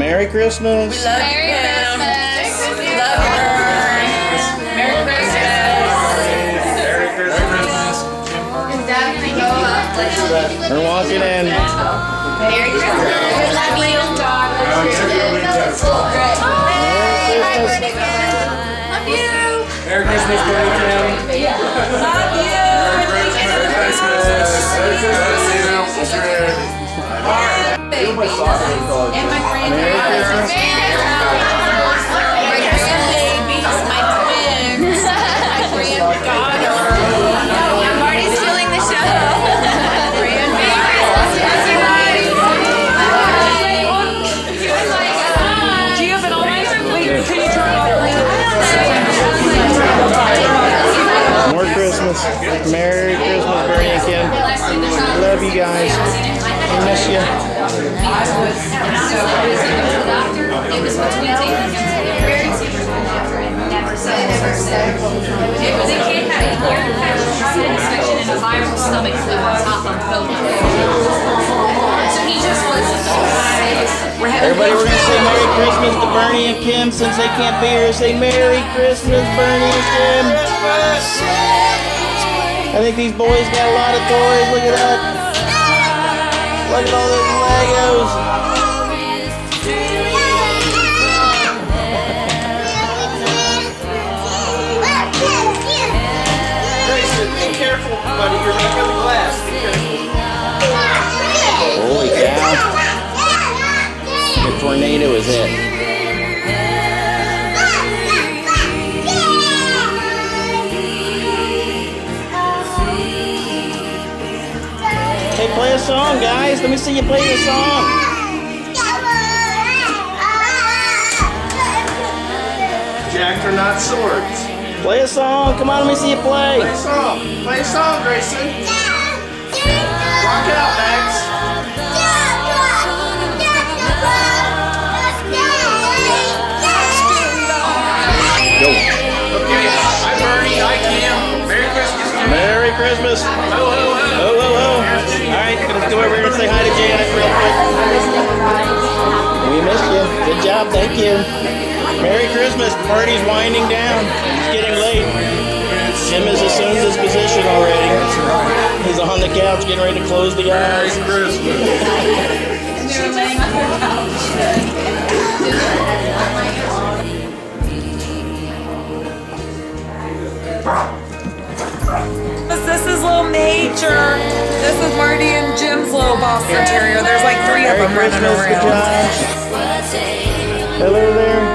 Merry Christmas. We Love Merry you. Christmas. Love you. Merry Christmas. And Dad, can I go up? Like, We're walking in. Merry Christmas. Love you. Merry Christmas. Love you. Merry Christmas, Bernie Kim. Love you. Merry Christmas. Merry Christmas. And my grandbabies. Merry Christmas. My grandbabies. My twins. My granddaughter. Marty's stealing the show. Do you have an all right? Can you try it? More Christmas. Merry Christmas, Mariakia. Love you guys. I miss you have it on? Wait, can you turn it. Merry Christmas, Bernie and Kim. Love you guys. I miss you. The kid had a and a viral stomach on top of. So was. Everybody, we're gonna say Merry Christmas to Bernie and Kim since they can't be here. Say Merry Christmas, Bernie and Kim. I think these boys got a lot of toys. Look at that. Look at all those Legos. Grayson, be careful, buddy. You're making the glass. Be careful. Holy cow. The tornado is hit. Hey, play a song, guys. Let me see you play the song. Jack are not swords. Play a song. Come on, let me see you play. Play a song. Play a song, Grayson. Rock it out, Max. Go. Okay. Hi, Bernie. Hi, Kim. Merry Christmas, Kim. Merry Christmas. Ho, Merry Christmas. Party's winding down. It's getting late. Jim has assumed his position already. He's on the couch getting ready to close the eyes. Merry Christmas. This is little Major. This is Marty and Jim's little Boston Terrier. There's like three of Merry them running Christmas, around. Hello there.